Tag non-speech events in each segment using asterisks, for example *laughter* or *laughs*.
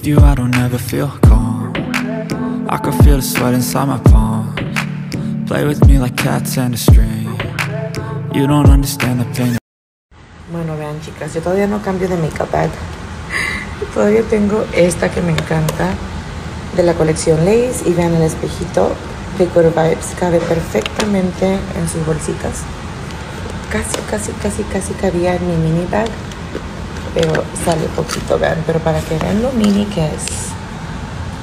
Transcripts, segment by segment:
With you I don't ever feel calm I can feel the sweat inside my palms Play with me like cats and a string You don't understand the pain Bueno, vean chicas, yo todavía no cambio de makeup bag. *laughs* Todavía tengo esta que me encanta de la colección Lace y vean el espejito Good Vibes. Cabe perfectamente en sus bolsitas. Casi, casi, casi, casi cabía en mi mini bag. Pero sale poquito, vean. Pero para que vean lo mini que es.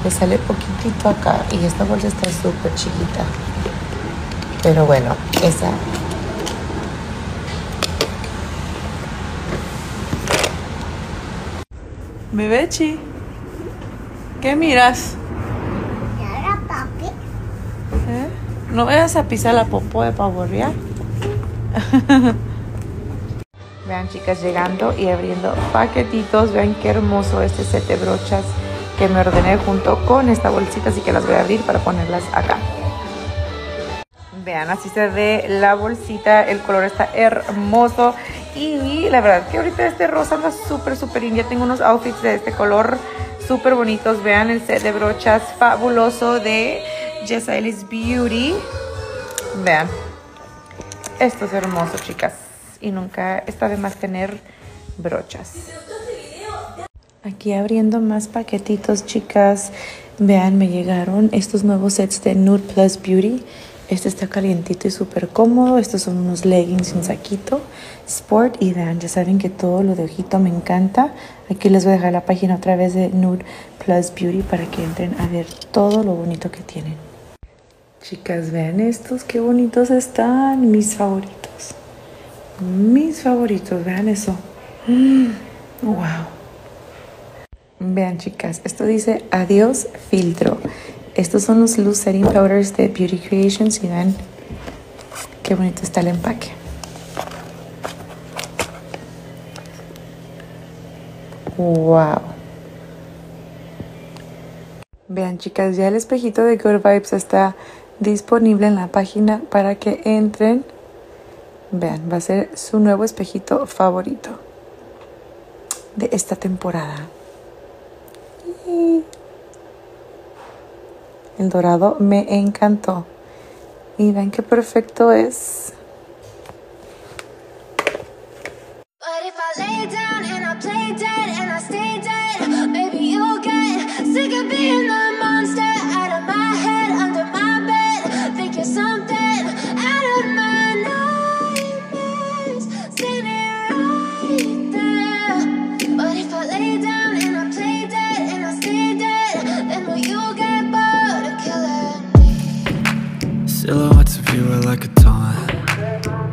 Me sale poquitito acá. Y esta bolsa está súper chiquita. Pero bueno, esa Bebechi, ¿qué miras? ¿Eh? ¿No vayas a pisar la popó de pavorrear? *laughs* Vean chicas, llegando y abriendo paquetitos. Vean qué hermoso este set de brochas que me ordené junto con esta bolsita. Así que las voy a abrir para ponerlas acá. Vean, así se ve la bolsita. El color está hermoso. Y la verdad que ahorita este rosa anda súper, súper bien. Ya tengo unos outfits de este color súper bonitos. Vean el set de brochas fabuloso de Jess Ellis Beauty. Vean. Esto es hermoso, chicas. Y nunca está de más tener brochas. Aquí abriendo más paquetitos, chicas. Vean, me llegaron estos nuevos sets de Nude Plus Beauty. Este está calientito y súper cómodo. Estos son unos leggings sin saquito. Sport. Y vean, ya saben que todo lo de ojito me encanta. Aquí les voy a dejar la página otra vez de Nude Plus Beauty para que entren a ver todo lo bonito que tienen. Chicas, vean estos, qué bonitos están. Mis favoritos. Mis favoritos, vean eso. Mm, wow. Vean, chicas, esto dice adiós filtro. Estos son los Loose Setting Powders de Beauty Creations y vean qué bonito está el empaque. Wow. Vean chicas, ya el espejito de Good Vibes está disponible en la página para que entren. Vean, va a ser su nuevo espejito favorito de esta temporada. El dorado me encantó. Y ven qué perfecto es.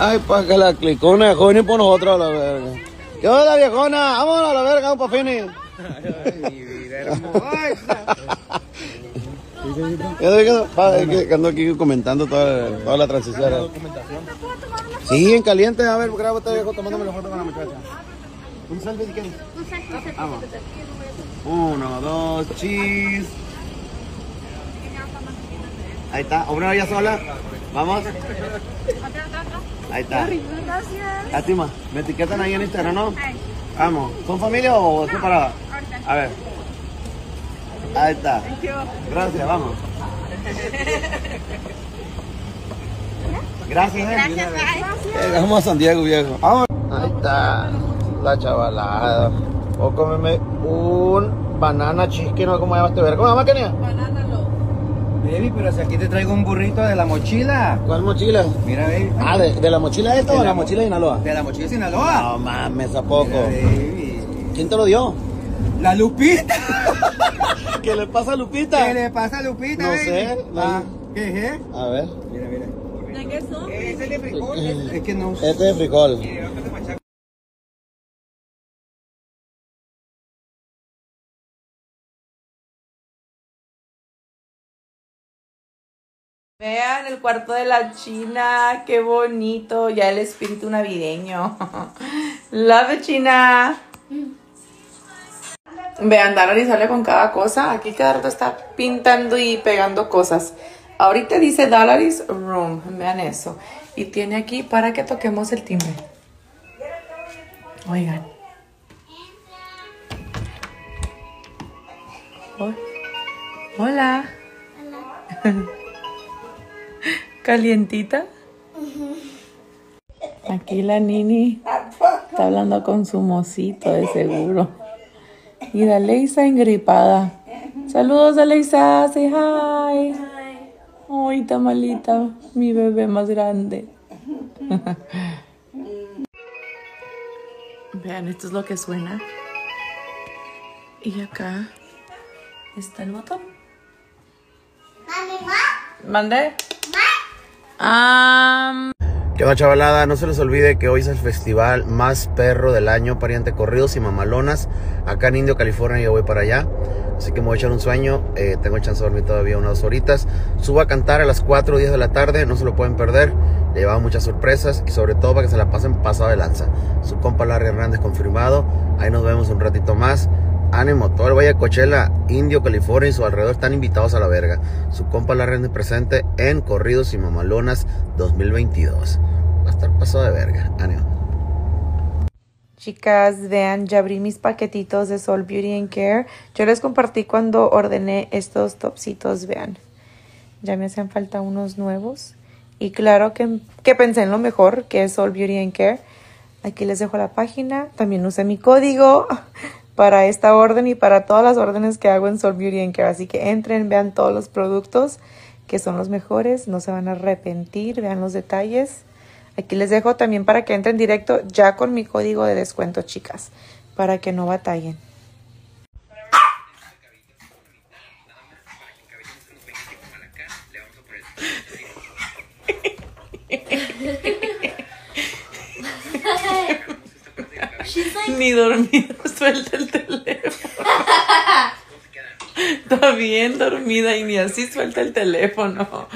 Ay, pa' que la clicona joven por nosotros a la verga. ¿Qué onda, viejona? Vámonos a la verga, vamos pa' Fini. Yo digo, pa, es que que ando aquí comentando toda, toda la transición. Sí, en caliente. A ver, grabo este viejo tomándome la foto con la muchacha. ¿Un selfie si quieres? Vamos. Uno, dos, cheese. Ahí está. ¿Una ya sola? Vamos. Ahí está. Gracias. Lástima. Me etiquetan ahí en Instagram, ¿no? Vamos. ¿Son familia o separadas? A ver. Ahí está. Gracias, vamos. Gracias, Gracias, Llegamos a San Diego, viejo. Ahí está la chavalada. O cómeme un banana cheesecake, ¿no? ¿Cómo llama este verga? ¿Cómo llama, Kenia? Baby, pero si aquí te traigo un burrito de la mochila. ¿Cuál mochila? Mira, baby. Ah, ¿de, de la mochila esta o de la mochila de Sinaloa? De la mochila de Sinaloa. No mames, ¿a poco? Mira, baby. ¿Quién te lo dio? La Lupita. *laughs* ¿Qué le pasa a Lupita? ¿Qué le pasa a Lupita, No baby? sé, no. Ah, ¿Qué es? A ver. Mira, mira. ¿De qué son? Es el de frijol. Es, es que no. Este es de frijol. Vean el cuarto de la China, qué bonito, ya el espíritu navideño. *laughs* Love China. Vean, Dalari sale con cada cosa. Aquí cada rato está pintando y pegando cosas. Ahorita dice Dalari's Room. Vean eso. Y tiene aquí para que toquemos el timbre. Oigan. Ho- Hola. *laughs* ¿Calientita? Aquí la Nini está hablando con su mocito de seguro. Y la Leisa engripada. Saludos a Leisa, say hi. Ay, tamalita, mi bebé más grande. *laughs* Vean, esto es lo que suena. Y acá está el botón. ¿Mande? ¿Qué onda, chavalada? No se les olvide que hoy es el festival más perro del año, pariente corridos y mamalonas. Acá en Indio, California, yo voy para allá. Así que me voy a echar un sueño. eh, tengo chance de dormir todavía unas dos horitas. Subo a cantar a las 4 o 10 de la tarde. No se lo pueden perder. Le llevamos muchas sorpresas y sobre todo para que se la pasen pasado de lanza. Su compa Larry Hernández confirmado. Ahí nos vemos un ratito más. Ánimo, todo el Valle de Coachella, Indio, California y su alrededor están invitados a la verga. Su compa Larry Hernández presente en Corridos y Mamalonas 2022. Va a estar pasado de verga. Ánimo. Chicas, vean, ya abrí mis paquetitos de Sol Beauty and Care. Yo les compartí cuando ordené estos topsitos, vean. Ya me hacen falta unos nuevos. Y claro que, que pensé en lo mejor, que es Sol Beauty and Care. Aquí les dejo la página. También usé mi código para esta orden y para todas las órdenes que hago en Sol Beauty and Care. Así que entren, vean todos los productos que son los mejores. No se van a arrepentir, vean los detalles. Aquí les dejo también para que entren directo ya con mi código de descuento, chicas, para que no batallen. *laughs* Ni dormida suelta el teléfono. *laughs* Está bien dormida y ni así suelta el teléfono.